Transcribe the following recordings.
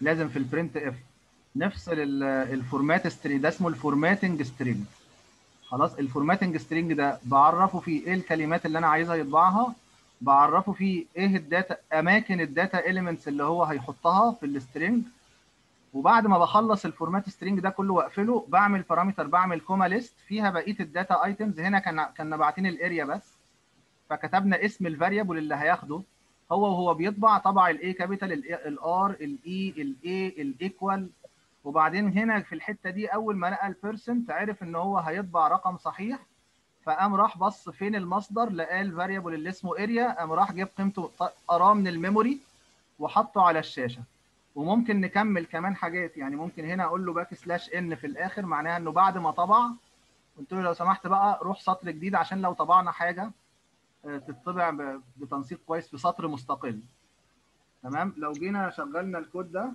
لازم في ال printf نفصل ال- ال format string ده اسمه ال formatting string خلاص ال formatting string ده بعرفه فيه إيه الكلمات اللي أنا عايزها يطبعها؟ بعرفه فيه إيه ال data أماكن ال data elements اللي هو هيحطها في ال string وبعد ما بخلص ال format string ده كله واقفله بعمل parameter بعمل comma list فيها بقية ال data items هنا كان كنا باعتين ال area بس. فكتبنا اسم ال variable اللي هياخده. هو وهو بيطبع طبع الاي كابيتال الار الاي الاي الايكوال وبعدين هنا في الحتة دي أول ما لقى ال percent عرف إن هو هيطبع رقم صحيح. فقام راح بص فين المصدر لقى ال variable اللي اسمه area قام راح جاب قيمته قراه من ال memory وحطه على الشاشة. وممكن نكمل كمان حاجات يعني ممكن هنا أقول له backslash n في الآخر معناها إنه بعد ما طبع. قلت له لو سمحت بقى روح سطر جديد عشان لو طبعنا حاجة. تطبع بتنسيق كويس في سطر مستقل. تمام؟ لو جينا شغلنا الكود ده.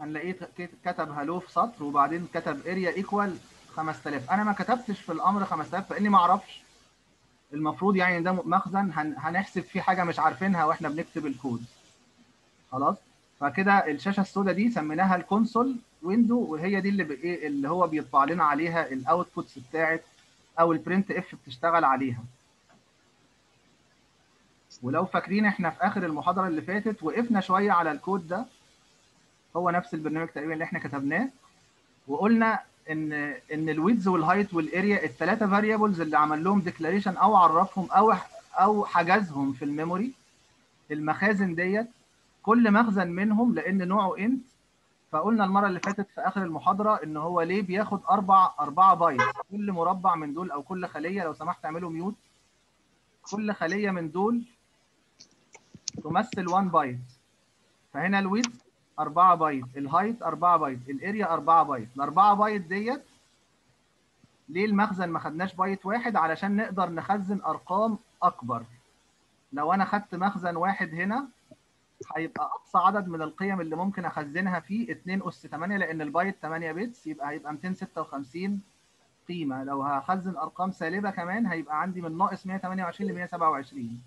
هنلاقيه كتب hello في سطر وبعدين كتب area equal 5000 أنا ما كتبتش في الأمر 5000 فاني ما أعرفش. المفروض يعني ده مخزن هن- هنحسب فيه حاجة مش عارفينها وإحنا بنكتب الكود. خلاص؟ فكده الشاشة السوداء دي سميناها ال console. window وهي دي اللي بايه اللي هو بيطبع لنا عليها ال outputs بتاعت أو ال printf بتشتغل عليها. ولو فاكرين إحنا في آخر المحاضرة اللي فاتت وقفنا شوية على الكود ده هو نفس البرنامج تقريبا اللي إحنا كتبناه وقلنا إن إن ال width وال height وال area الثلاثه variables اللي عمل لهم declaration أو عرفهم أو أو حجزهم في ال memory المخازن ديت كل مخزن منهم لأن نوعه int فقلنا المرة اللي فاتت في آخر المحاضرة إن هو ليه بياخد أربع أربعة بايت. كل مربع من دول أو كل خلية لو سمحت أعملوا mute كل خلية من دول تمثل 1 بايت فهنا ال width 4 byte ال height 4 byte ال area 4 بايت ال 4 بايت ديت ليه المخزن ما خدناش بايت واحد؟ علشان نقدر نخزن أرقام أكبر. لو أنا خدت مخزن واحد هنا هيبقى أقصى عدد من القيم اللي ممكن أخزنها فيه 2 أس 8 لأن البايت 8 bits يبقى هيبقى 256 قيمة. لو هخزن أرقام سالبة كمان هيبقى عندي من ناقص 128 ل 127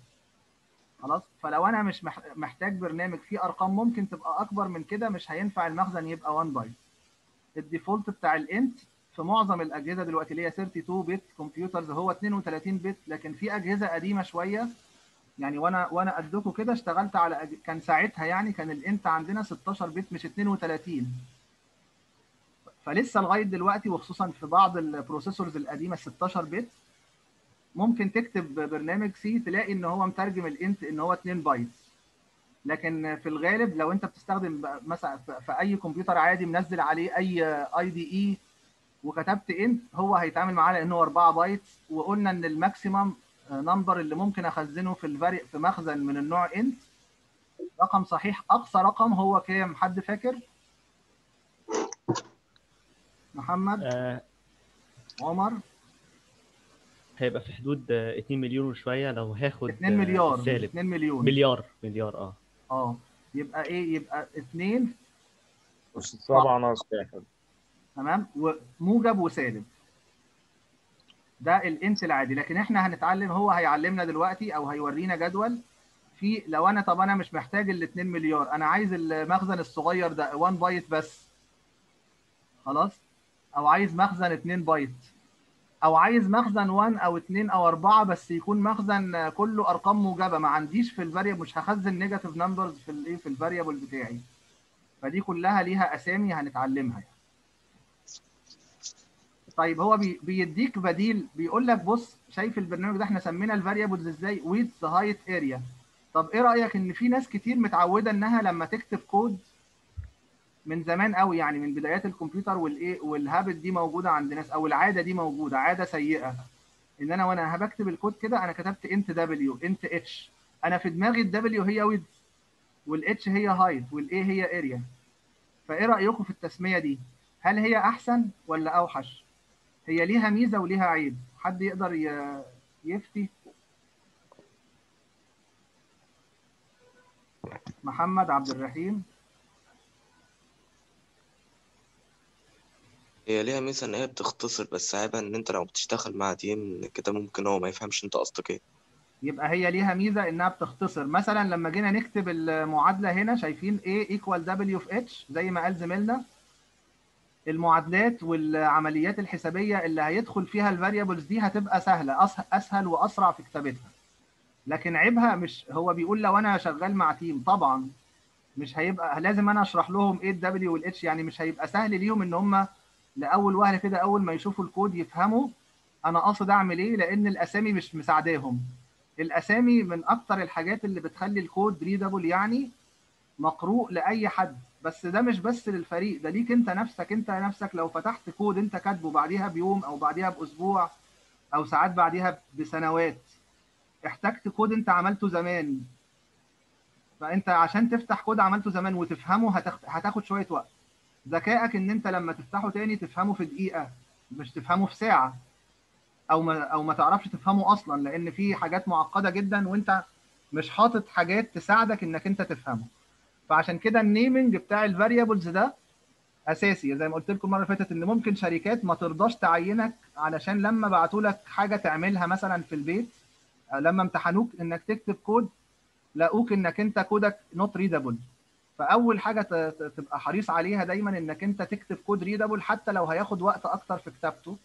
خلاص؟ فلو أنا مش مح- محتاج برنامج فيه أرقام ممكن تبقى أكبر من كده مش هينفع المخزن يبقى 1 بايت ال default بتاع ال int في معظم الأجهزة دلوقتي اللي هي 32 bit computers هو 32 bit لكن في أجهزة قديمة شوية يعني وأنا وأنا قدكم كده اشتغلت على. كان ساعتها يعني كان ال int عندنا 16 bit مش 32 فلسه لغاية دلوقتي وخصوصا في بعض ال processors القديمة 16 bit ممكن تكتب برنامج C تلاقي إن هو مترجم ال int إن هو 2 بايت لكن في الغالب لو أنت بتستخدم مثلا في أي كمبيوتر عادي منزل عليه أي IDE وكتبت int هو هيتعامل معاه لأنه 4 بايت وقلنا إن ال maximum number اللي ممكن أخزنه في الفاري في مخزن من النوع int رقم صحيح. أقصى رقم هو كام؟ حد فاكر؟ محمد؟ آه. عمر؟ هيبقى في حدود آه، 2 مليون وشوية. لو هاخد 2 آه، مليار مش سالب 2 مليون. مليار مليار آه. آه. يبقى إيه؟ يبقى 2 بس سبعة ناقص واحد تمام. وموجب وسالب. ده ال int العادي. لكن إحنا هنتعلم هو هيعلمنا دلوقتي أو هيورينا جدول في لو أنا طب أنا مش محتاج ال 2 مليار أنا عايز المخزن الصغير ده 1 بايت بس. خلاص؟ أو عايز مخزن 2 بايت أو عايز مخزن 1 أو 2 أو 4 بس يكون مخزن كله أرقام موجبة. ما عنديش في ال variable مش هخزن negative numbers في الايه في ال variable بتاعي. فدي كلها ليها أسامي هنتعلمها يعني. طيب هو بي بيديك بديل بيقول لك بص شايف البرنامج ده إحنا سمينا ال variables إزاي؟ width height area طب إيه رأيك إن في ناس كتير متعودة إنها لما تكتب كود من زمان قوي يعني من بدايات الكمبيوتر والإيه وال habit دي موجودة عند ناس أو العادة دي موجودة عادة سيئة إن أنا وأنا بكتب الكود كده أنا كتبت int w int h أنا في دماغي الدبليو هي width والاتش هي height وال a هي area فإيه رأيكم في التسمية دي؟ هل هي أحسن ولا أوحش؟ هي ليها ميزة وليها عيب. حد يقدر يفتي؟ محمد عبد الرحيم. هي ليها ميزة إن هي بتختصر بس عيبها إن أنت لو بتشتغل مع team كده ممكن هو ما يفهمش أنت قصدك إيه. يبقى هي ليها ميزة إنها بتختصر. مثلا لما جينا نكتب المعادلة هنا شايفين A equal w في اتش زي ما قال زميلنا. المعادلات والعمليات الحسابية اللي هيدخل فيها ال variables دي هتبقى سهلة أسهل وأسرع في كتابتها. لكن عيبها مش هو بيقول لو أنا شغال مع team طبعا مش هيبقى لازم أنا أشرح لهم إيه الدبليو والاتش يعني مش هيبقى سهل ليهم إن هم لأول وهلة كده أول ما يشوفوا الكود يفهموا أنا قاصد أعمل إيه لأن الأسامي مش مساعداهم. الأسامي من أكتر الحاجات اللي بتخلي الكود readable يعني مقروء لأي حد. بس ده مش بس للفريق ده ليك انت نفسك انت نفسك لو فتحت كود انت كاتبه بعديها بيوم أو بعديها بأسبوع أو ساعات بعديها بسنوات. احتجت كود انت عملته زمان. فانت عشان تفتح كود عملته زمان وتفهمه هتاخد هتاخد شوية وقت. ذكائك ان انت لما تفتحه تاني تفهمه في دقيقة مش تفهمه في ساعة. أو ما أو ما تعرفش تفهمه أصلا لأن في حاجات معقدة جدا وانت مش حاطط حاجات تساعدك إنك انت تفهمه. فعشان كده ال naming بتاع ال variables ده أساسي. زي ما قلت لكم المرة اللي فاتت إن ممكن شركات ما ترضاش تعينك علشان لما بعتوا لك حاجة تعملها مثلا في البيت أو لما امتحنوك إنك تكتب كود لقوك إنك أنت كودك not readable فأول حاجة تبقى حريص عليها دايما إنك أنت تكتب كود readable حتى لو هياخد وقت أكتر في كتابته.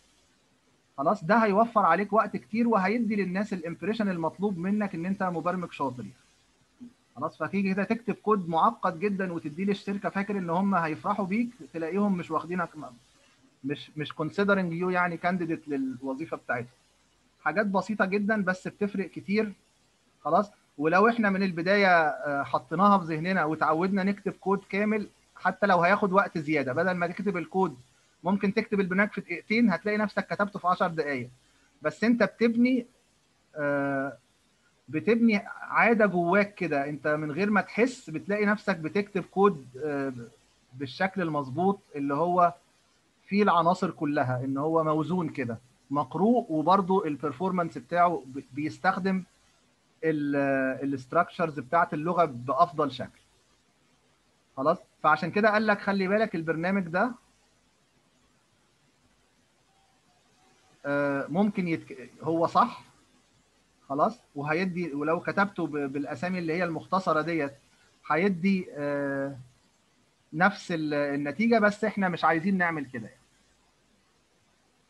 خلاص ده هيوفر عليك وقت كتير وهيدي للناس ال impression المطلوب منك إن أنت مبرمج شاطر يعني. خلاص فتيجي كده تكتب كود معقد جدا وتديه للشركة فاكر إن هم هيفرحوا بيك تلاقيهم مش واخدينك مش مش considering you يعني candidate للوظيفة بتاعتهم. حاجات بسيطة جدا بس بتفرق كتير. خلاص؟ ولو إحنا من البداية آه، حطيناها في ذهننا وتعودنا نكتب كود كامل حتى لو هياخد وقت زيادة بدل ما تكتب الكود ممكن تكتب البرنامج في دقيقتين هتلاقي نفسك كتبته في 10 دقائق بس أنت بتبني آه، بتبني عادة جواك كده. انت من غير ما تحس بتلاقي نفسك بتكتب كود آه، بالشكل المظبوط اللي هو فيه العناصر كلها ان هو موزون كده مقروء وبرضه ال performance بتاعه بيستخدم ال structures بتاعت اللغة بأفضل شكل. خلاص؟ فعشان كده قال لك خلي بالك البرنامج ده آه، ممكن يتك... هو صح خلاص وهيدي ولو كتبته بالأسامي اللي هي المختصرة ديت هيدي آه، نفس ال- النتيجة بس إحنا مش عايزين نعمل كده يعني.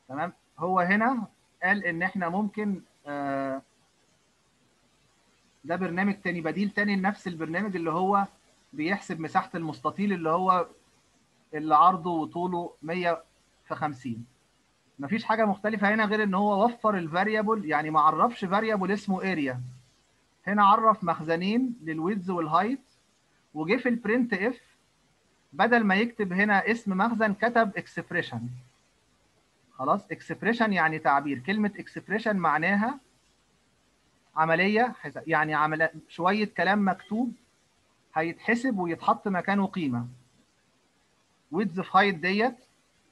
تمام هو هنا قال إن إحنا ممكن آه، ده برنامج تاني بديل تاني لنفس البرنامج اللي هو بيحسب مساحة المستطيل اللي هو اللي عرضه وطوله 100 في 50 مفيش حاجة مختلفة هنا غير إن هو وفر ال variable يعني ما عرفش variable اسمه area هنا عرف مخزنين للويدز والهايت وجه في ال printf بدل ما يكتب هنا اسم مخزن كتب expression خلاص expression يعني تعبير. كلمة expression معناها عملية يعني عمل شوية كلام مكتوب هيتحسب ويتحط مكانه قيمة. ويدز في هايت ديت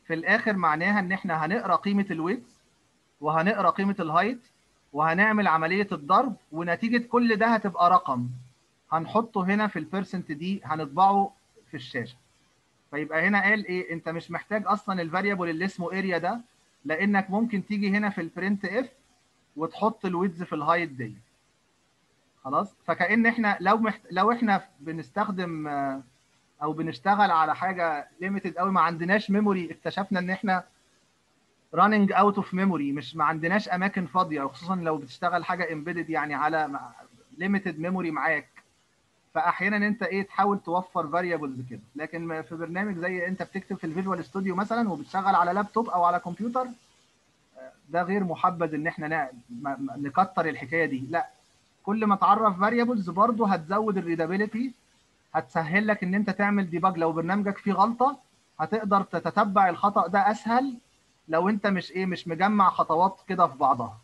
في الآخر معناها إن إحنا هنقرأ قيمة ال width وهنقرأ قيمة ال height وهنعمل عملية الضرب ونتيجة كل ده هتبقى رقم. هنحطه هنا في ال percent d هنطبعه في الشاشة. فيبقى هنا قال إيه؟ أنت مش محتاج أصلا ال variable اللي اسمه area ده لأنك ممكن تيجي هنا في ال printf وتحط الويدز في الهايت دي. خلاص؟ فكأن إحنا لو محت... لو إحنا بنستخدم آه، أو بنشتغل على حاجة limited قوي ما عندناش memory اكتشفنا إن إحنا running out of memory مش ما عندناش أماكن فاضية. وخصوصا لو بتشتغل حاجة embedded يعني على limited memory معاك. فاحيانا أنت إيه تحاول توفر variables كده. لكن في برنامج زي أنت بتكتب في ال Visual Studio مثلا وبتشتغل على لابتوب أو على كمبيوتر ده غير محبذ إن إحنا نكتر الحكاية دي. لا. كل ما تعرف variables برضه هتزود ال readability هتسهل لك إن أنت تعمل debug لو برنامجك فيه غلطة هتقدر تتتبع الخطأ ده أسهل لو أنت مش إيه مش مجمع خطوات كده في بعضها.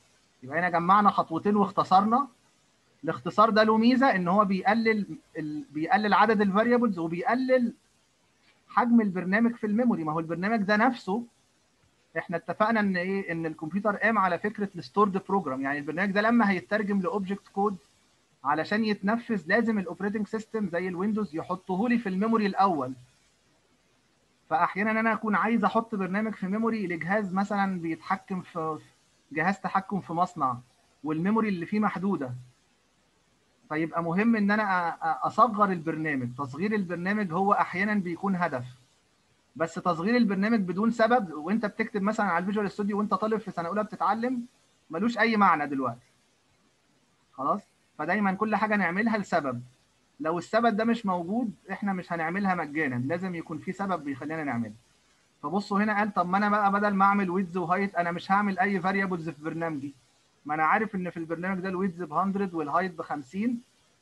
يبقى هنا جمعنا خطوتين واختصرنا. الاختصار ده له ميزة إن هو بيقلل ال... بيقلل عدد ال variables وبيقلل حجم البرنامج في ال memory. ما هو البرنامج ده نفسه إحنا اتفقنا إن إيه إن الكمبيوتر قام على فكرة ال stored program يعني البرنامج ده لما هيترجم ل object code علشان يتنفذ لازم ال operating system زي ال Windows يحطه لي في ال memory الأول. فأحيانا أنا أكون عايز أحط برنامج في memory لجهاز مثلا بيتحكم في جهاز تحكم في مصنع وال memory اللي فيه محدودة. فيبقى مهم إن أنا أصغر البرنامج. تصغير البرنامج هو أحيانا بيكون هدف. بس تصغير البرنامج بدون سبب وأنت بتكتب مثلا على ال Visual Studio وأنت طالب في سنة أولى بتتعلم ملوش أي معنى دلوقتي. خلاص؟ فدايما كل حاجة نعملها لسبب. لو السبب ده مش موجود إحنا مش هنعملها مجانا. لازم يكون في سبب بيخلينا نعملها. فبصوا هنا قال طب ما أنا بقى بدل ما أعمل ويدز وهايت أنا مش هعمل أي variables في برنامجي ما أنا عارف إن في البرنامج ده ال width ب 100 وال height ب 50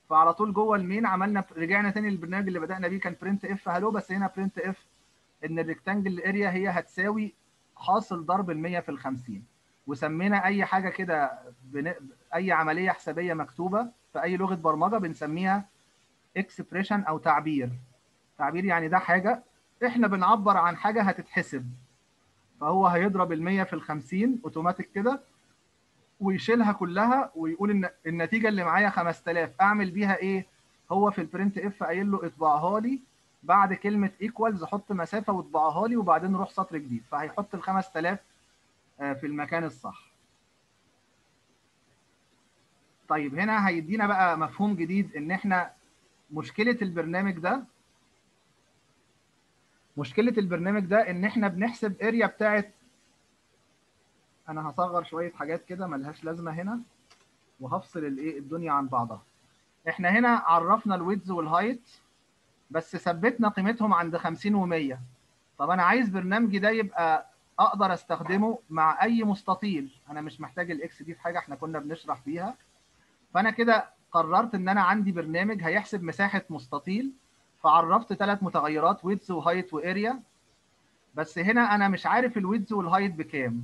فعلى طول جوه ال main عملنا رجعنا تاني للبرنامج اللي بدأنا بيه كان printf hello بس هنا printf إن ال rectangle area هي هتساوي حاصل ضرب ال 100 في ال 50 وسمينا أي حاجة كده بن... أي عملية حسابية مكتوبة في أي لغة برمجة بنسميها expression أو تعبير. تعبير يعني ده حاجة إحنا بنعبر عن حاجة هتتحسب. فهو هيضرب ال 100 في ال 50 اوتوماتيك كده ويشيلها كلها ويقول ان النتيجة اللي معايا 5000 أعمل بيها إيه؟ هو في ال printf قايل له اطبعها لي بعد كلمة equals حط مسافة واطبعها لي وبعدين روح سطر جديد. فهيحط ال 5000 آه، في المكان الصح. طيب هنا هيدينا بقى مفهوم جديد إن إحنا مشكلة البرنامج ده مشكلة البرنامج ده إن إحنا بنحسب area بتاعت أنا هصغر شوية حاجات كده ملهاش لازمة هنا وهفصل الإيه الدنيا عن بعضها. إحنا هنا عرفنا الويدز والهايت بس ثبتنا قيمتهم عند 50 و100 طب أنا عايز برنامجي ده يبقى أقدر أستخدمه مع أي مستطيل. أنا مش محتاج ال x دي في حاجة إحنا كنا بنشرح بيها. فأنا كده قررت إن أنا عندي برنامج هيحسب مساحة مستطيل. فعرفت ثلاث متغيرات width و height و area بس هنا أنا مش عارف الويدز والهايت بكام.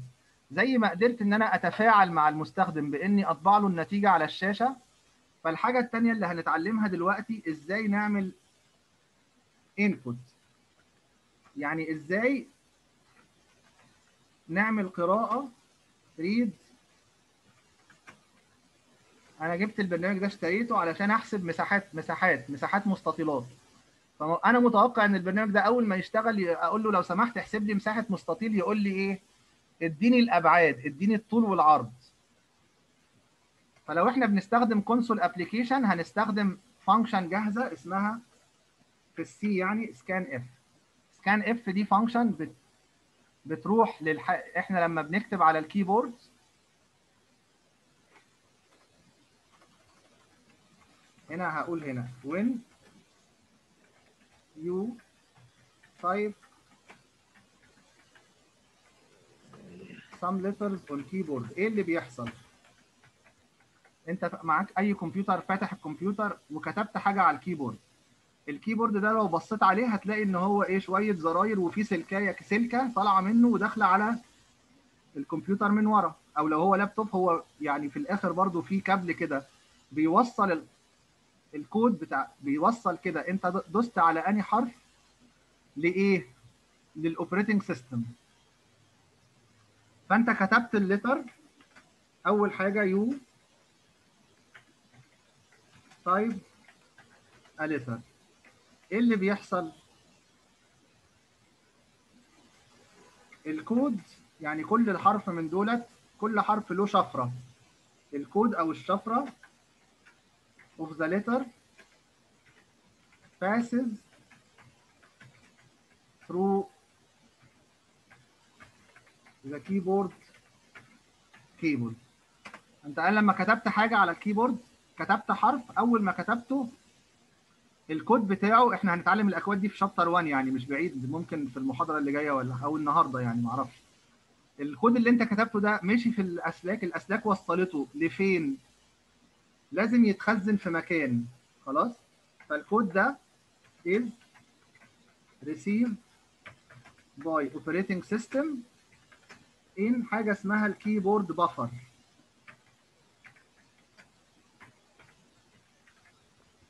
زي ما قدرت إن أنا أتفاعل مع المستخدم بإني أطبع له النتيجة على الشاشة. فالحاجة الثانية اللي هنتعلمها دلوقتي إزاي نعمل input يعني إزاي نعمل قراءة. read أنا جبت البرنامج ده اشتريته علشان أحسب مساحات مساحات مساحات مستطيلات. فانا متوقع إن البرنامج ده أول ما يشتغل أقول له لو سمحت احسب لي مساحة مستطيل يقول لي إيه؟ اديني الأبعاد اديني الطول والعرض. فلو إحنا بنستخدم console application هنستخدم function جاهزة اسمها في ال C يعني scanf scanf دي function بت بتروح للح... إحنا لما بنكتب على ال keyboard هنا هقول هنا when you type some letters on keyboard. إيه اللي بيحصل؟ انت معاك اي كمبيوتر فاتح الكمبيوتر وكتبت حاجة على ال keyboard. ال keyboard ده لو بصيت عليه هتلاقي إن هو إيه شوية زراير وفي سلكاية سلكة طالعة منه وداخلة على الكمبيوتر من ورا. أو لو هو لابتوب هو يعني في الآخر برضو في كابل كده بيوصل ال- الكود بتاع بيوصل كده أنت دوست على أنهي حرف لإيه؟ لل operating system فأنت كتبت ال letter أول حاجة يو طيب الليتر إيه اللي بيحصل؟ الكود يعني كل الحرف من دولت كل حرف له شفرة. الكود أو الشفرة of the letter passes through the keyboard keyboard أنت قال لما كتبت حاجة على ال keyboard كتبت حرف أول ما كتبته الكود بتاعه إحنا هنتعلم الأكواد دي في chapter 1 يعني مش بعيد ممكن في المحاضرة اللي جاية ولا أو النهارده يعني ما أعرفش الكود اللي انت كتبته ده مشي في الأسلاك الأسلاك وصلته لفين؟ لازم يتخزن في مكان. خلاص؟ فالكود ده is received by operating system in حاجة اسمها ال keyboard buffer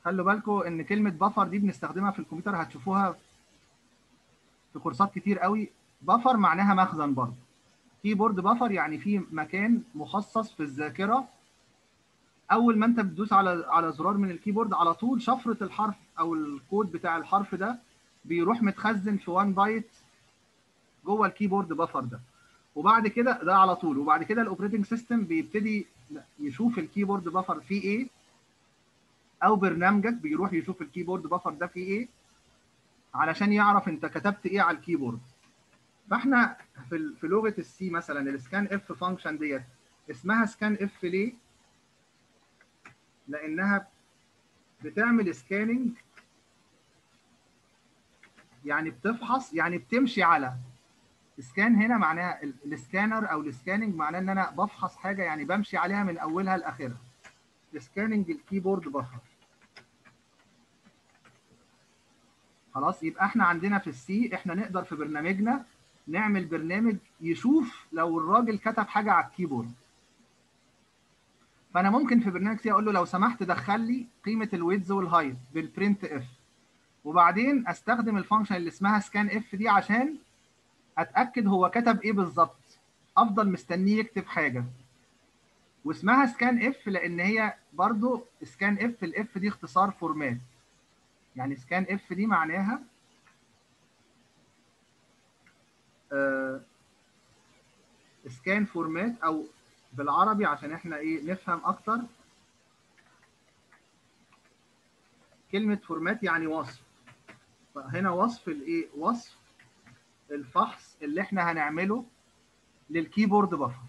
خلوا بالكم إن كلمة buffer دي بنستخدمها في الكمبيوتر هتشوفوها في كورسات كتير قوي. buffer معناها مخزن برضه. keyboard buffer يعني في مكان مخصص في الذاكرة. أول ما أنت بتدوس على على زرار من ال keyboard على طول شفرة الحرف أو الكود بتاع الحرف ده بيروح متخزن في 1 بايت جوه ال keyboard buffer ده. وبعد كده ده على طول. وبعد كده ال operating system بيبتدي يشوف ال keyboard buffer فيه إيه. أو برنامجك بيروح يشوف ال keyboard buffer ده فيه إيه علشان يعرف أنت كتبت إيه على ال keyboard. فإحنا في في لغة ال C مثلا ال scanf function ديت اسمها scanf ليه؟ لأنها بتعمل scanning يعني بتفحص يعني بتمشي على. scan هنا معناها ال- السكانر أو ال scanning معناه إن أنا بفحص حاجة يعني بمشي عليها من أولها لآخرها. scanning ال keyboard buffer خلاص يبقى إحنا عندنا في ال C إحنا نقدر في برنامجنا نعمل برنامج يشوف لو الراجل كتب حاجة على ال keyboard. فأنا ممكن في برنامج C أقول له لو سمحت دخل لي قيمة ال width وال height بال printf وبعدين أستخدم ال function اللي اسمها scanf دي عشان أتأكد هو كتب إيه بالظبط. أفضل مستنيه يكتب حاجة. واسمها scanf لأن هي برضو scanf ال f دي اختصار format يعني scanf دي معناها scan format أو بالعربي عشان إحنا إيه نفهم أكتر. كلمة format يعني وصف. فهنا وصف الإيه وصف الفحص اللي إحنا هنعمله لل keyboard buffer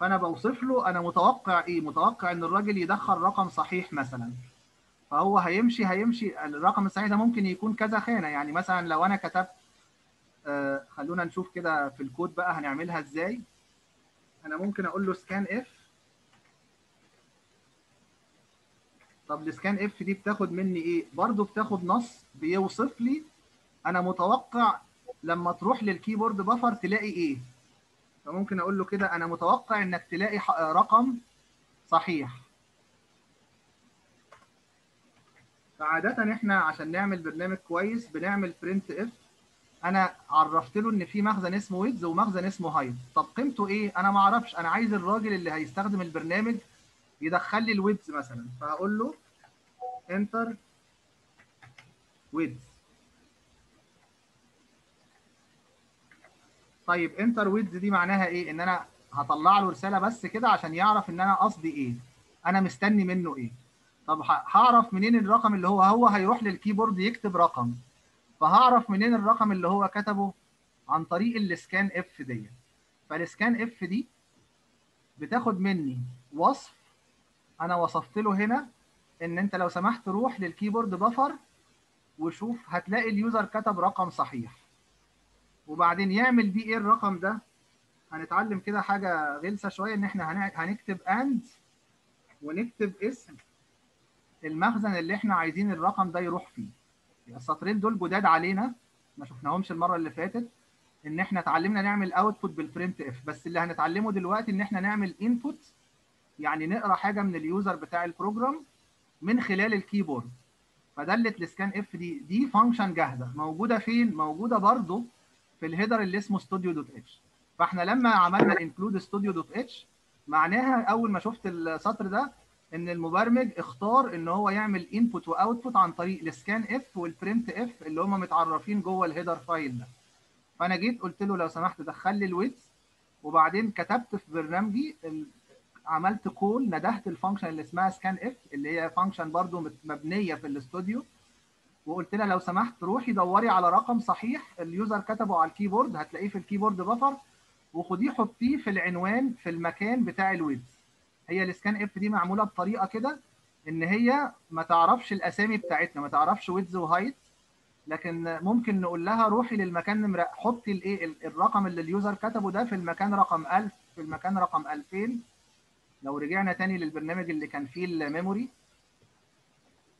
فأنا بوصف له أنا متوقع إيه؟ متوقع إن الراجل يدخل رقم صحيح مثلا. فهو هيمشي هيمشي. الرقم الصحيح ده ممكن يكون كذا خانة. يعني مثلا لو أنا كتبت آه خلونا نشوف كده في الكود بقى هنعملها إزاي. أنا ممكن أقول له scanf طب ال scanf دي بتاخد مني إيه؟ برضو بتاخد نص بيوصف لي. أنا متوقع لما تروح لل keyboard buffer تلاقي إيه؟ فممكن أقول له كده أنا متوقع إنك تلاقي رقم صحيح. فعادة إحنا عشان نعمل برنامج كويس بنعمل printf أنا عرفت له إن في مخزن اسمه width ومخزن اسمه height طب قيمته إيه؟ أنا ما أعرفش. أنا عايز الراجل اللي هيستخدم البرنامج يدخل لي ال width مثلا. فهقول له enter width طيب enter width دي معناها إيه؟ إن أنا هطلع له رسالة بس كده عشان يعرف إن أنا قصدي إيه. أنا مستني منه إيه. طب هعرف منين الرقم اللي هو هو هيروح لل keyboard يكتب رقم. فهعرف منين الرقم اللي هو كتبه؟ عن طريق ال scanf دي فال scanf دي بتاخد مني وصف أنا وصفت له هنا إن أنت لو سمحت روح لل keyboard buffer وشوف هتلاقي ال user كتب رقم صحيح. وبعدين يعمل بيه إيه الرقم ده؟ هنتعلم كده حاجة غلسة شوية إن إحنا هنكتب and ونكتب اسم. المخزن اللي إحنا عايزين الرقم ده يروح فيه. السطرين دول جداد علينا ما شفناهمش المرة اللي فاتت إن إحنا اتعلمنا نعمل output بال printf بس اللي هنتعلمه دلوقتي إن إحنا نعمل input يعني نقرأ حاجة من ال user بتاع ال program من خلال ال keyboard فدلت ال scanf دي دي function جاهزة. موجودة فين؟ موجودة برضو في ال header اللي اسمه stdio dot h فاحنا لما عملنا include stdio dot h معناها أول ما شفت السطر ده إن المبرمج اختار إن هو يعمل input و output عن طريق ال scanf وال printf اللي هم متعرفين جوه ال header file ده. فأنا جيت قلت له لو سمحت دخل لي ال width وبعدين كتبت في برنامجي عملت call ندهت ال function اللي اسمها scanf اللي هي function برضو مبنية في ال stdio وقلت لها لو سمحت روحي دوري على رقم صحيح ال user كتبه على ال keyboard هتلاقيه في ال keyboard buffer وخديه حطيه في العنوان في المكان بتاع ال width هي ال scanf دي معمولة بطريقة كده إن هي ما تعرفش الأسامي بتاعتنا ما تعرفش ويدز وهايت لكن ممكن نقول لها روحي للمكان حطي الايه الرقم اللي ال user كتبه ده في المكان رقم 1000 في المكان رقم 2000 لو رجعنا تاني للبرنامج اللي كان فيه ال memory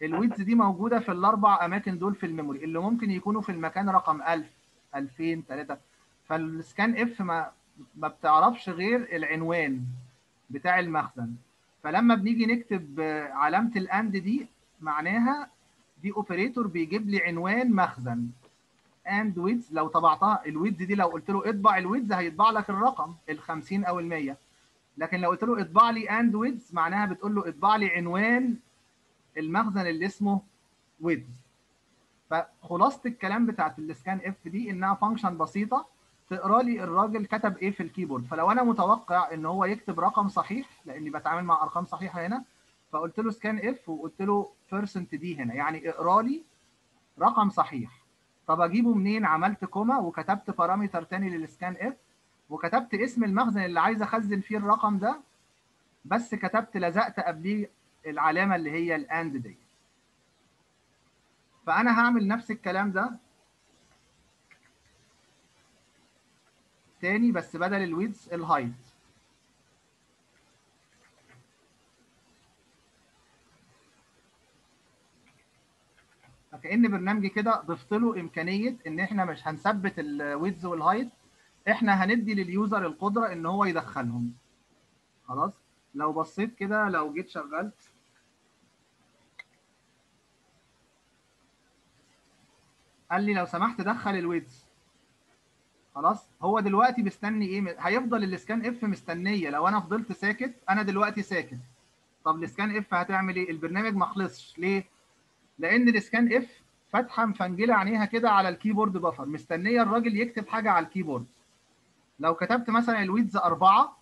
ال width دي موجودة في الأربع أماكن دول في ال memory اللي ممكن يكونوا في المكان رقم 1000 2000 3 فال scanf ما ما بتعرفش غير العنوان. بتاع المخزن. فلما بنيجي نكتب علامة ال and دي معناها دي operator بيجيب لي عنوان مخزن. اند ويدز لو طبعتها الويدز دي لو قلت له اطبع الويدز هيطبع لك الرقم ال 50 أو ال 100 لكن لو قلت له اطبع لي and width معناها بتقول له اطبع لي عنوان المخزن اللي اسمه width فخلاصة الكلام بتاعت ال scanf دي إنها function بسيطة. تقرا لي الراجل كتب إيه في ال keyboard. فلو أنا متوقع إن هو يكتب رقم صحيح لأني بتعامل مع أرقام صحيحة هنا فقلت له scanf وقلت له percent d هنا. يعني اقرا لي رقم صحيح. طب أجيبه منين؟ عملت كوما وكتبت parameter تاني لل scanf وكتبت اسم المخزن اللي عايز أخزن فيه الرقم ده بس كتبت لزقت قبليه العلامة اللي هي ال and دي. فأنا هعمل نفس الكلام ده تاني بس بدل الويدز الهايت. فكأن برنامجي كده ضفت له إمكانية إن إحنا مش هنثبت الويدز والهايت إحنا هندي لل user القدرة إن هو يدخلهم. خلاص؟ لو بصيت كده لو جيت شغلت. قال لي لو سمحت دخل ال width خلاص؟ هو دلوقتي مستني إيه؟ هيفضل ال scanf مستنية. لو أنا فضلت ساكت أنا دلوقتي ساكت. طب ال scanf هتعمل إيه؟ البرنامج ما خلصش. ليه؟ لأن ال scanf فاتحة مفنجلة عينيها كده على ال keyboard buffer مستنية الراجل يكتب حاجة على ال keyboard. لو كتبت مثلا ال width أربعة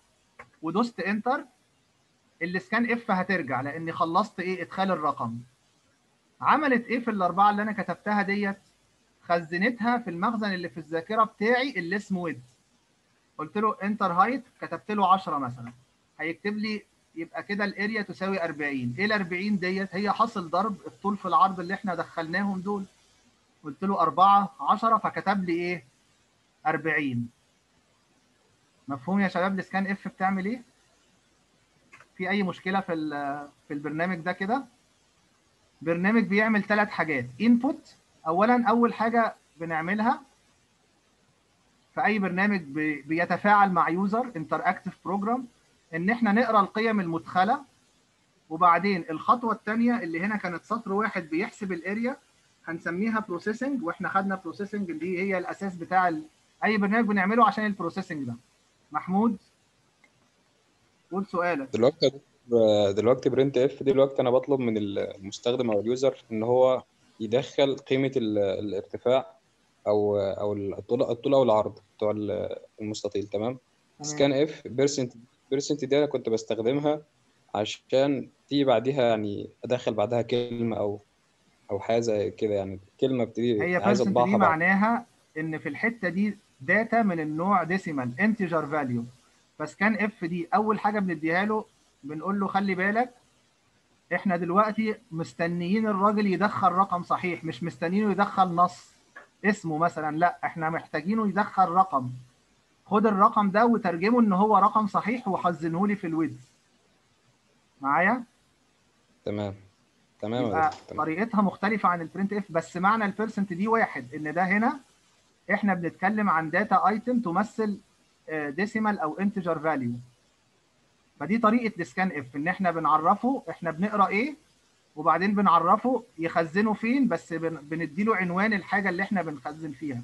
ودوست enter ال scanf هترجع لأني خلصت إيه؟ إدخال الرقم. عملت إيه في الأربعة اللي أنا كتبتها ديت؟ خزنتها في المخزن اللي في الذاكرة بتاعي اللي اسمه width قلت له enter height كتبت له 10 مثلا. هيكتب لي يبقى كده ال area تساوي 40 إيه ال 40 ديت؟ هي حاصل ضرب الطول في العرض اللي إحنا دخلناهم دول. قلت له 4 10 فكتب لي إيه؟ 40 مفهوم يا شباب؟ ال scanf بتعمل إيه؟ في أي مشكلة في في البرنامج ده كده؟ برنامج بيعمل ثلاث حاجات. input اولا أول حاجة بنعملها في أي برنامج بيتفاعل مع user interactive program إن إحنا نقرأ القيم المدخلة وبعدين الخطوة الثانية اللي هنا كانت سطر واحد بيحسب ال area هنسميها processing وإحنا خدنا processing اللي هي الأساس بتاع. أي برنامج بنعمله عشان ال processing ده محمود قول سؤالك دلوقتي دلوقتي printf دلوقتي أنا بطلب من المستخدم أو ال user إن هو يدخل قيمة الارتفاع أو أو الطول الطول أو العرض بتوع المستطيل تمام؟ scanf percent percent d أنا كنت بستخدمها عشان تيجي بعديها يعني أدخل بعدها كلمة أو أو حاجة زي كده يعني كلمة ابتدي هي عايز percent اطبعها d. معناها إن في الحتة دي data من النوع decimal integer value ف scanf دي أول حاجة بنديها له بنقول له خلي بالك إحنا دلوقتي مستنيين الراجل يدخل رقم صحيح مش مستنيينه يدخل نص اسمه مثلا لا إحنا محتاجينه يدخل رقم. خد الرقم ده وترجمه إن هو رقم صحيح وخزنه لي في ال width معايا؟ تمام. تمام يبقى طريقتها مختلفة عن ال printf بس معنى ال percent d واحد إن ده هنا إحنا بنتكلم عن data item تمثل decimal أو integer value فدي طريقة ال scanf إن إحنا بنعرفه إحنا بنقرأ إيه وبعدين بنعرفه يخزنه فين بس بن- بنديله عنوان الحاجة اللي إحنا بنخزن فيها.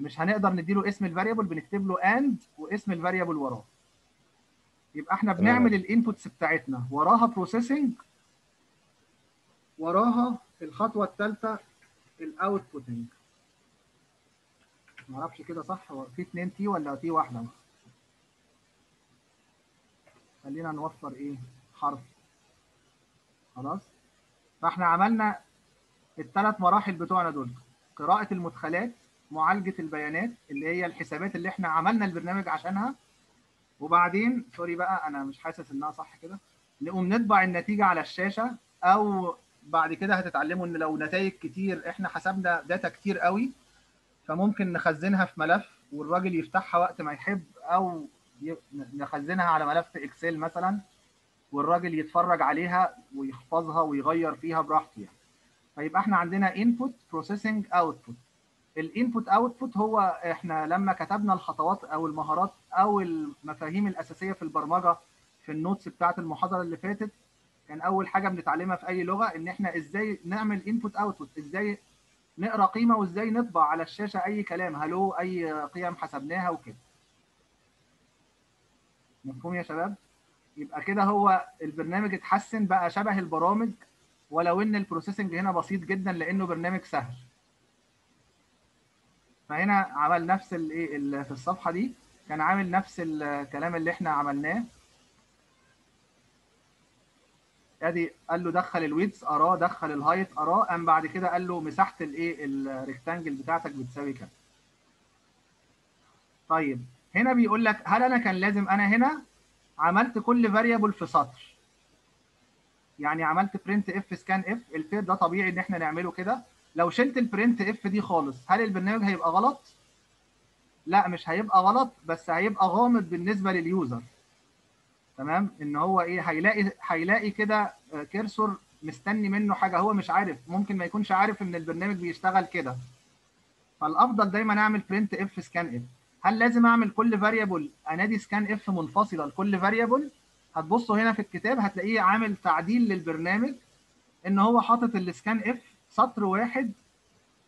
مش هنقدر نديله اسم ال variable بنكتب له and واسم ال variable وراه. يبقى إحنا. بنعمل ال inputs بتاعتنا. وراها processing وراها الخطوة الثالثه ال outputting معرفش كده صح؟ في اتنين t ولا t واحدة؟ خلينا نوفر إيه؟ حرف. خلاص؟ فاحنا عملنا الثلاث مراحل بتوعنا دول. قراءة المدخلات معالجة البيانات اللي هي الحسابات اللي إحنا عملنا البرنامج عشانها. وبعدين sorry بقى أنا مش حاسس إنها صح كده. نقوم نطبع النتيجة على الشاشة أو بعد كده هتتعلموا إن لو نتائج كتير إحنا حسبنا data كتير قوي فممكن نخزنها في ملف والراجل يفتحها وقت ما يحب أو نخزنها على ملف إكسل مثلا والراجل يتفرج عليها ويحفظها ويغير فيها براحته يعني. فيبقى إحنا عندنا input processing output. ال input output هو إحنا لما كتبنا الخطوات أو المهارات أو المفاهيم الأساسية في البرمجة في ال notes بتاعه المحاضرة اللي فاتت كان أول حاجة بنتعلمها في أي لغة إن إحنا إزاي نعمل input output إزاي نقرأ قيمة وإزاي نطبع على الشاشة أي كلام hello أي قيم حسبناها وكده. مفهوم يا شباب؟ يبقى كده هو البرنامج اتحسن بقى شبه البرامج ولو إن ال processing هنا بسيط جدا لإنه برنامج سهل. فهنا عمل نفس الايه ال- في الصفحة دي كان عامل نفس الكلام اللي إحنا عملناه. أدي قال له دخل ال width أراه دخل ال height أراه قام بعد كده قال له مساحة الايه ال rectangle بتاعتك بتساوي كام؟ طيب هنا بيقول لك هل أنا كان لازم أنا هنا؟ عملت كل variable في سطر. يعني عملت printf scanf الفير ده طبيعي إن إحنا نعمله كده. لو شلت ال printf دي خالص هل البرنامج هيبقى غلط؟ لا مش هيبقى غلط بس هيبقى غامض بالنسبة لل user. تمام؟ إن هو إيه هيلاقي هيلاقي كده آه، cursor مستني منه حاجة هو مش عارف. ممكن ما يكونش عارف إن البرنامج بيشتغل كده. فالأفضل دايما أعمل printf scanf هل لازم أعمل كل variable أنادي scanf منفصلة لكل variable هتبصوا هنا في الكتاب هتلاقيه عامل تعديل للبرنامج إن هو حاطط ال scanf سطر واحد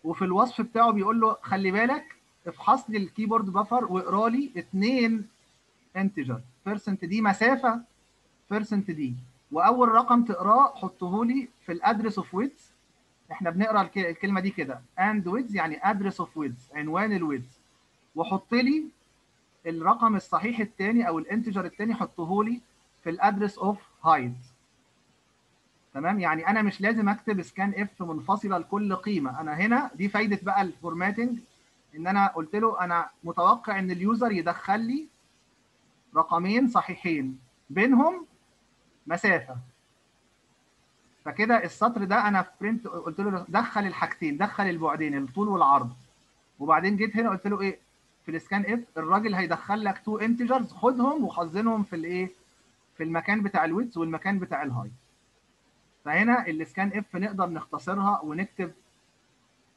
وفي الوصف بتاعه بيقول له خلي بالك افحص لي ال keyboard buffer واقرأ لي اثنين integer percent d مسافة percent d وأول رقم تقرأه حطه لي في ال address of width إحنا بنقرأ الك- الكلمة دي كده and width يعني address of width عنوان ال width وحط لي الرقم الصحيح الثاني أو ال integer الثاني حطه لي في ال address of height تمام؟ يعني أنا مش لازم أكتب scanf منفصلة لكل قيمة. أنا هنا دي فايدة بقى ال formatting إن أنا قلت له أنا متوقع إن ال user يدخل لي رقمين صحيحين. بينهم مسافة. فكده السطر ده أنا في print قلت له دخل الحاجتين دخل البعدين الطول والعرض. وبعدين جيت هنا قلت له إيه؟ في ال scanf الراجل هيدخل لك two integers خدهم وخزنهم في الايه؟ في المكان بتاع ال width والمكان بتاع الهاي فهنا ال scanf نقدر نختصرها ونكتب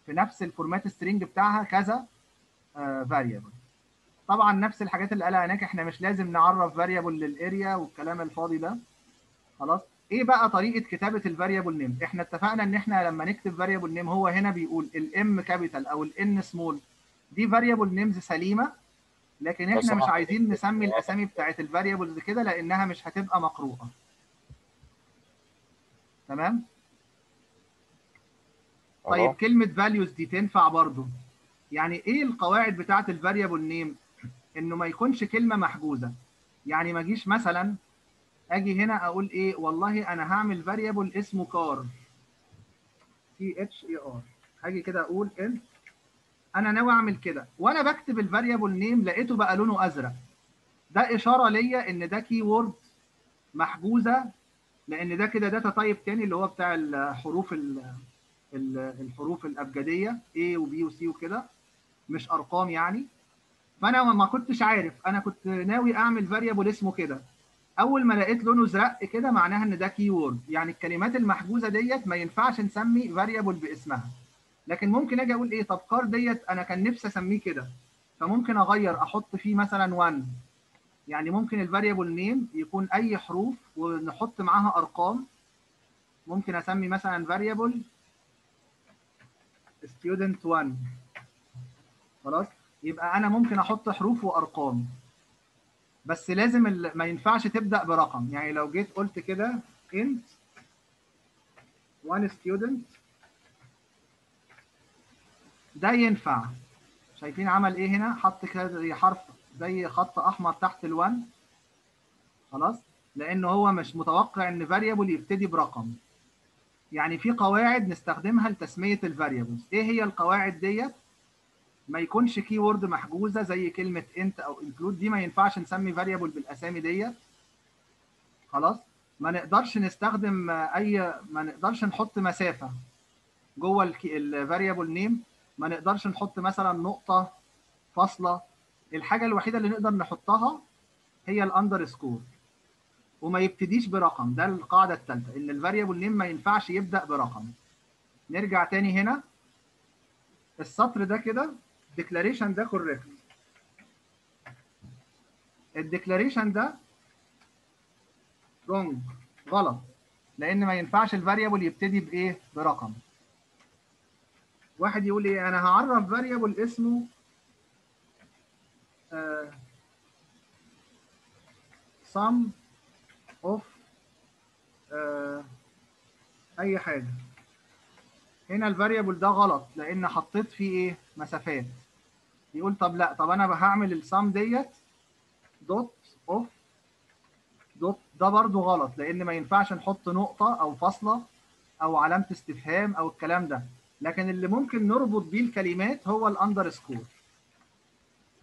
في نفس ال format string بتاعها كذا variable طبعا نفس الحاجات اللي قالها هناك إحنا مش لازم نعرف variable لل area والكلام الفاضي ده. خلاص؟ إيه بقى طريقة كتابة ال variable name إحنا اتفقنا ان إحنا لما نكتب variable name هو هنا بيقول ال M capital أو ال n small دي variable names سليمة لكن إحنا مش. عايزين نسمي الأسامي بتاعت ال variables كده لأنها مش هتبقى مقروءة. تمام؟ طيب كلمة values دي تنفع برضو. يعني إيه القواعد بتاعت ال variable name إنه ما يكونش كلمة محجوزة. يعني ما أجيش مثلا أجي هنا أقول إيه؟ والله أنا هعمل variable اسمه char. C H A R هاجي كده أقول إن أنا ناوي أعمل كده. وأنا بكتب ال variable name لقيته بقى لونه أزرق. ده إشارة ليا إن ده keyword محجوزة لأن ده كده data type تاني اللي هو بتاع الحروف ال- ال- الحروف الأبجدية A و B و C وكده. مش أرقام يعني. فأنا ما كنتش عارف. أنا كنت ناوي أعمل variable اسمه كده. أول ما لقيت لونه ازرق كده معناها إن ده keyword يعني الكلمات المحجوزة ديت ما ينفعش نسمي variable باسمها. لكن ممكن أجي أقول إيه طب char ديت أنا كان نفسي اسميه كده فممكن اغير أحط فيه مثلا 1 يعني ممكن ال variable name يكون أي حروف ونحط معاها أرقام. ممكن أسمي مثلا variable student 1 خلاص؟ يبقى أنا ممكن أحط حروف وأرقام. بس لازم ما ينفعش تبدأ برقم. يعني لو جيت قلت كده int one student ده ينفع. شايفين عمل إيه هنا؟ حط كده زي حرف زي خط أحمر تحت الوان خلاص؟ لأن هو مش متوقع إن variable يبتدي برقم. يعني في قواعد نستخدمها لتسمية ال variables إيه هي القواعد ديت؟ ما يكونش keyword محجوزة زي كلمة int أو include دي ما ينفعش نسمي variable بالأسامي ديت. خلاص؟ ما نقدرش نستخدم أي ما نقدرش نحط مسافة جوه ال variable name ما نقدرش نحط مثلا نقطة فاصلة. الحاجة الوحيدة اللي نقدر نحطها هي ال underscore وما يبتديش برقم ده القاعدة الثالثه إن ال variable name ما ينفعش يبدأ برقم. نرجع تاني هنا. السطر ده كده declaration ده correct ال declaration ده wrong غلط. لأن ما ينفعش ال variable يبتدي بإيه؟ برقم. واحد يقول إيه أنا هعرف variable اسمه آه sum of آه أي حاجة. هنا ال variable ده غلط لأن حطيت فيه إيه؟ مسافات. يقول طب لا طب أنا هعمل ال sum ديت dot of dot ده برضو غلط لأن ما ينفعش نحط نقطة أو فاصلة أو علامة استفهام أو الكلام ده. لكن اللي ممكن نربط بيه الكلمات هو ال underscore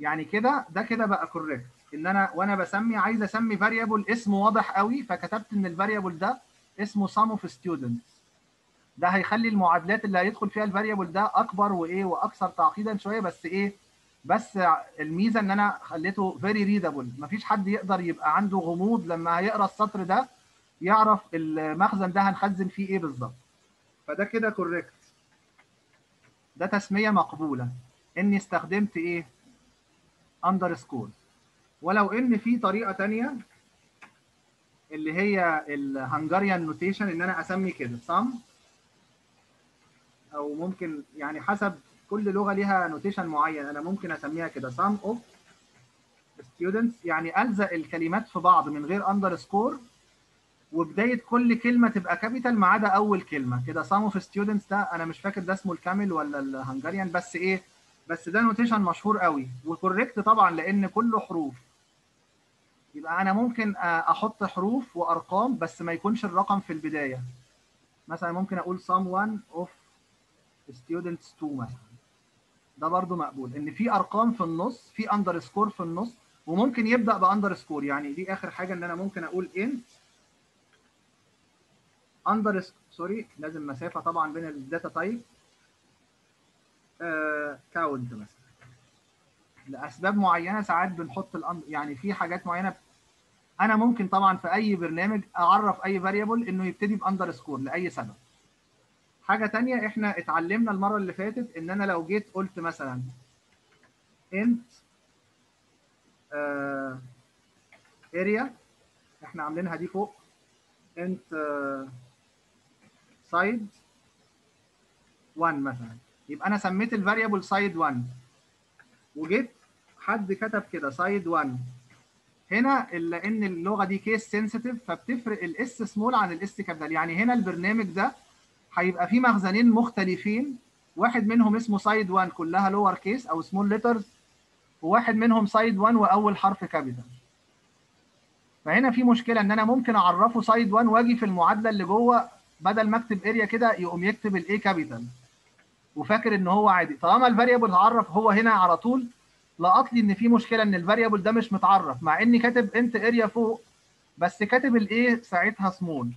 يعني كده ده كده بقى correct إن أنا وأنا بسمي عايز أسمي variable اسمه واضح قوي فكتبت إن ال variable ده اسمه sum of students. ده هيخلي المعادلات اللي هيدخل فيها ال variable ده أكبر وإيه وأكثر تعقيدا شوية بس إيه بس الميزة إن أنا خليته very readable مفيش حد يقدر يبقى عنده غموض لما هيقرأ السطر ده يعرف المخزن ده هنخزن فيه إيه بالظبط. فده كده correct ده تسمية مقبولة. إني استخدمت إيه؟ underscore ولو إن في طريقة تانية اللي هي ال Hungarian notation إن أنا أسمي كده sum أو ممكن يعني حسب كل لغة ليها notation معين أنا ممكن أسميها كده sum of students. يعني ألزق الكلمات في بعض من غير underscore وبداية كل كلمة تبقى capital ما عدا أول كلمة. كده sum of students ده أنا مش فاكر ده اسمه ال camel ولا ال Hungarian بس إيه بس ده notation مشهور قوي. و correct طبعا لأن كله حروف. يبقى أنا ممكن أحط حروف وأرقام بس ما يكونش الرقم في البداية. مثلا ممكن أقول sum 1 of students 2 مثلا. ده برضو مقبول. إن في أرقام في النص في underscore في النص وممكن يبدأ ب underscore يعني دي آخر حاجة إن أنا ممكن أقول int under sorry لازم مسافة طبعا بين ال data type count مثلا لأسباب معينة ساعات بنحط. يعني في حاجات معينة أنا ممكن طبعا في أي برنامج أعرف أي variable إنه يبتدي ب underscore لأي سبب حاجة تانية إحنا اتعلمنا المرة اللي فاتت إن أنا لو جيت قلت مثلا int area إحنا عاملينها دي فوق int side 1 مثلا. يبقى أنا سميت ال variable side 1 وجيت حد كتب كده side 1 هنا لأن اللغة دي case sensitive فبتفرق ال s small عن ال s capital يعني هنا البرنامج ده هيبقى فيه مخزنين مختلفين. واحد منهم اسمه side 1 كلها lower case أو small letters وواحد منهم side 1 وأول حرف capital فهنا في مشكلة إن أنا ممكن أعرفه side 1 وأجي في المعادلة اللي جوه بدل ما اكتب area كده يقوم يكتب ال a capital وفاكر إن هو عادي. طالما ال variable اتعرف هو هنا على طول لقط لي إن في مشكلة إن ال variable ده مش متعرف. مع إني كاتب int area فوق بس كاتب الايه ساعتها سمول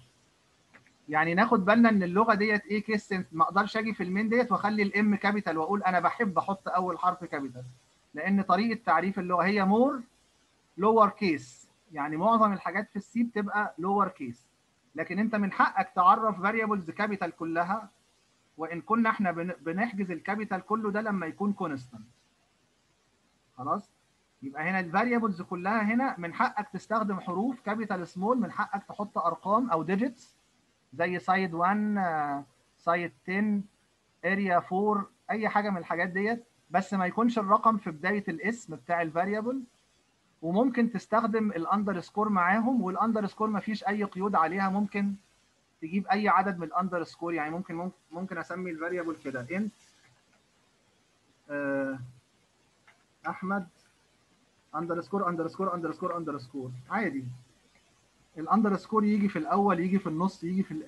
يعني ناخد بالنا إن اللغة ديت إيه case ما أقدرش أجي في ال main ديت وأخلي ال m capital وأقول أنا بحب أحط أول حرف capital لأن طريقة تعريف اللغة هي more lower case يعني معظم الحاجات في ال C بتبقى lower case لكن انت من حقك تعرف variables capital كلها وإن كنا إحنا بنحجز ال capital كله ده لما يكون constant خلاص؟ يبقى هنا ال variables كلها هنا من حقك تستخدم حروف capital small من حقك تحط أرقام أو digits زي side 1 side 10 area 4 أي حاجة من الحاجات ديت بس ما يكونش الرقم في بداية الاسم بتاع ال variable وممكن تستخدم ال underscore معاهم وال underscore ما فيش أي قيود عليها ممكن تجيب أي عدد من ال underscore يعني ممكن ممكن, أسمي ال variable كده. int آه أحمد underscore underscore underscore underscore عادي. ال underscore يجي في الأول يجي في النص يجي في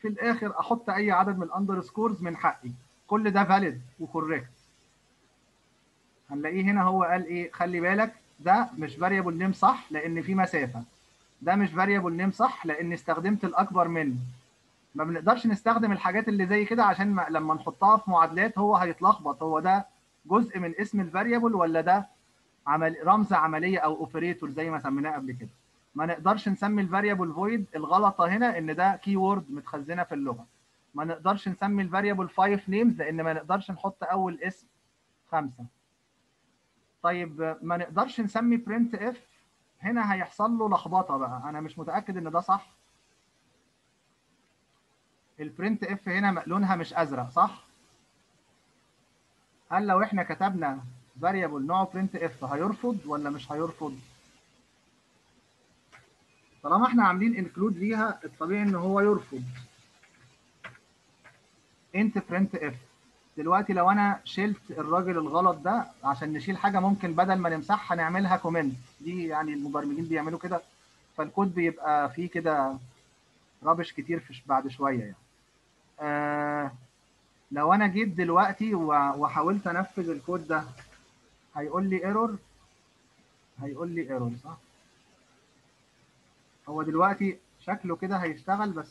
في الآخر أحط أي عدد من ال underscores من حقي. كل ده valid و correct هنلاقيه هنا هو قال إيه؟ خلي بالك ده مش variable name صح لأن في مسافة. ده مش variable name صح لأن استخدمت الأكبر منه. ما بنقدرش نستخدم الحاجات اللي زي كده عشان ما لما نحطها في معادلات هو هيتلخبط. هو ده جزء من اسم ال variable ولا ده عمل رمز عملية أو operator زي ما سميناه قبل كده؟ ما نقدرش نسمي ال variable void الغلطة هنا إن ده keyword متخزنة في اللغة. ما نقدرش نسمي ال variable 5 names لأن ما نقدرش نحط أول اسم خمسة. طيب ما نقدرش نسمي printf هنا هيحصل له لخبطة بقى. أنا مش متأكد إن ده صح. ال printf هنا لونها مش أزرق صح؟ هل لو إحنا كتبنا variable نوعه printf هيرفض ولا مش هيرفض؟ طالما إحنا عاملين include ليها الطبيعي إن هو يرفض. int printf دلوقتي لو أنا شلت الراجل الغلط ده عشان نشيل حاجة ممكن بدل ما نمسحها نعملها comment دي يعني المبرمجين بيعملوا كده. فالكود بيبقى فيه كده rubbish كتير في بعد شوية يعني. آه لو أنا جيت دلوقتي وحاولت أنفذ الكود ده هيقول لي error هيقول لي error صح؟ هو دلوقتي شكله كده هيشتغل بس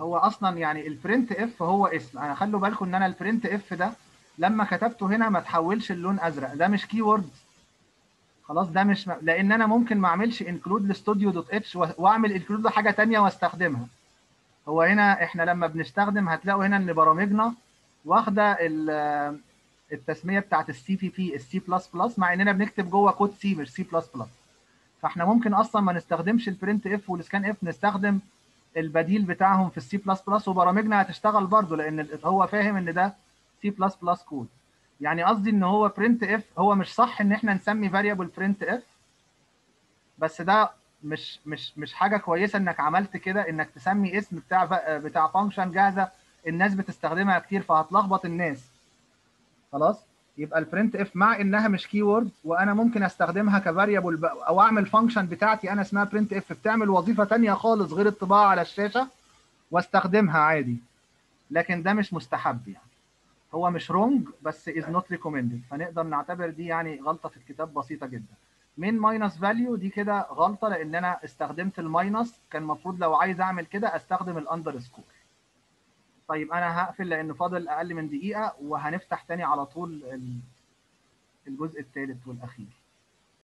هو أصلا يعني ال printf هو اسم أنا خلوا بالكم إن أنا ال printf ده لما كتبته هنا ما تحولش اللون أزرق. ده مش keyword خلاص ده مش م... لأن أنا ممكن ما أعملش include ل stdio.h وأعمل include لحاجه ثانية واستخدمها. هو هنا إحنا لما بنستخدم هتلاقوا هنا إن برامجنا واخدة ال- التسمية بتاعت السي بي بي السي بلس بلس مع إننا بنكتب جوه كود سي مش سي بلس بلس فإحنا ممكن أصلا ما نستخدمش ال printf وال scanf نستخدم البديل بتاعهم في السي بلس بلس وبرامجنا هتشتغل برضه لأن هو فاهم إن ده سي بلس بلس كود يعني قصدي إن هو printf هو مش صح إن إحنا نسمي variable printf بس ده مش مش مش حاجة كويسة إنك عملت كده إنك تسمي اسم بتاع بتاع function جاهزة الناس بتستخدمها كتير فهتلخبط الناس. خلاص؟ يبقى ال printf مع إنها مش keyword وأنا ممكن أستخدمها ك variable أو أعمل function بتاعتي أنا اسمها printf بتعمل وظيفة تانية خالص غير الطباعة على الشاشة واستخدمها عادي. لكن ده مش مستحب يعني. هو مش wrong بس is not recommended فنقدر نعتبر دي يعني غلطة في الكتاب بسيطة جدا. من minus value دي كده غلطة لأن أنا استخدمت ال minus. كان المفروض لو عايز أعمل كده أستخدم ال underscore طيب أنا هقفل لأن فاضل أقل من دقيقة وهنفتح تاني على طول ال- الجزء الثالث والأخير.